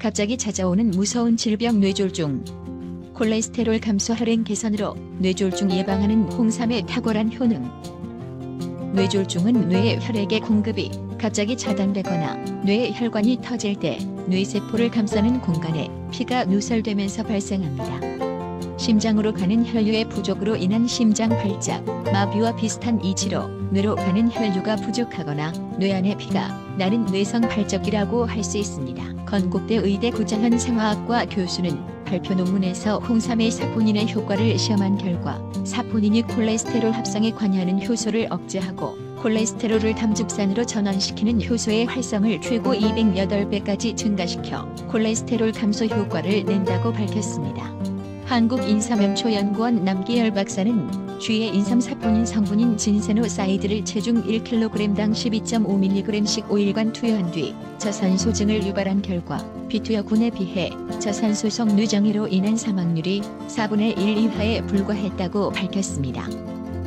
갑자기 찾아오는 무서운 질병 뇌졸중. 콜레스테롤 감소 혈행 개선으로 뇌졸중 예방하는 홍삼의 탁월한 효능. 뇌졸중은 뇌의 혈액의 공급이 갑자기 차단되거나 뇌의 혈관이 터질 때 뇌세포를 감싸는 공간에 피가 누설되면서 발생합니다. 심장으로 가는 혈류의 부족으로 인한 심장 발작, 마비와 비슷한 이치로 뇌로 가는 혈류가 부족하거나 뇌 안에 피가 나는 뇌성 발적이라고 할 수 있습니다. 건국대 의대 구장현 생화학과 교수는 발표 논문에서 홍삼의 사포닌의 효과를 시험한 결과 사포닌이 콜레스테롤 합성에 관여하는 효소를 억제하고 콜레스테롤을 담즙산으로 전환시키는 효소의 활성을 최고 208배까지 증가시켜 콜레스테롤 감소 효과를 낸다고 밝혔습니다. 한국인삼염초연구원 남기열 박사는 주의 인삼 사포닌 성분인 진세노사이드를 체중 1kg당 12.5mg씩 5일간 투여한 뒤 저산소증을 유발한 결과 비투여군에 비해 저산소성 뇌장애로 인한 사망률이 4분의 1 이하에 불과했다고 밝혔습니다.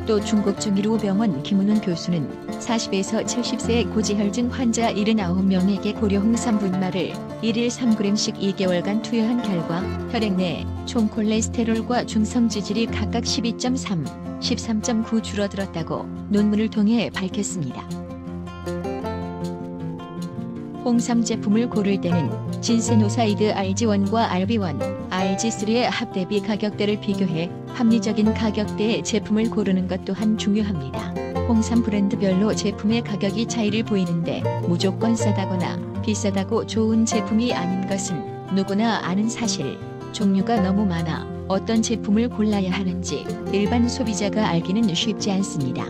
또 중국 중일호병원 김은훈 교수는 40에서 70세 고지혈증 환자 79명에게 고려홍삼 분말을 1일 3g씩 2개월간 투여한 결과 혈액 내 총 콜레스테롤과 중성지질이 각각 12.3, 13.9 줄어들었다고 논문을 통해 밝혔습니다. 홍삼 제품을 고를 때는 진세노사이드 RG1과 RB1, RG3의 합대비 가격대를 비교해 합리적인 가격대의 제품을 고르는 것 또한 중요합니다. 홍삼 브랜드별로 제품의 가격이 차이를 보이는데 무조건 싸다거나 비싸다고 좋은 제품이 아닌 것은 누구나 아는 사실. 종류가 너무 많아 어떤 제품을 골라야 하는지 일반 소비자가 알기는 쉽지 않습니다.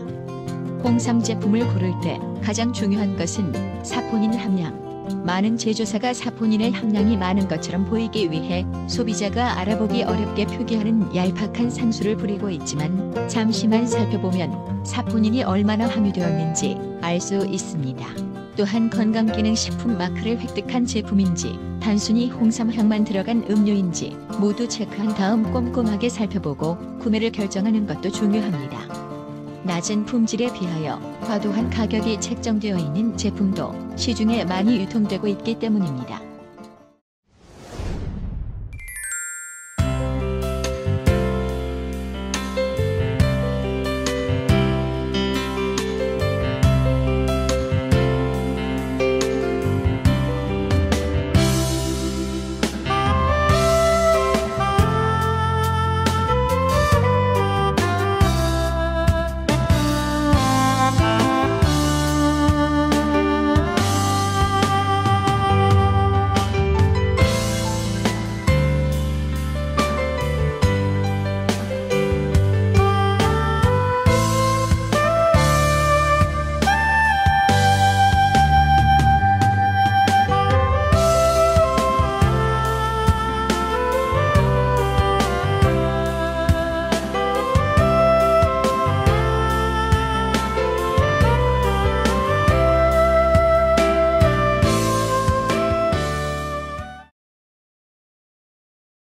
홍삼 제품을 고를 때 가장 중요한 것은 사포닌 함량. 많은 제조사가 사포닌의 함량이 많은 것처럼 보이기 위해 소비자가 알아보기 어렵게 표기하는 얄팍한 상수를 부리고 있지만 잠시만 살펴보면 사포닌이 얼마나 함유되었는지 알 수 있습니다. 또한 건강기능식품 마크를 획득한 제품인지 단순히 홍삼향만 들어간 음료인지 모두 체크한 다음 꼼꼼하게 살펴보고 구매를 결정하는 것도 중요합니다. 낮은 품질에 비하여 과도한 가격이 책정되어 있는 제품도 시중에 많이 유통되고 있기 때문입니다.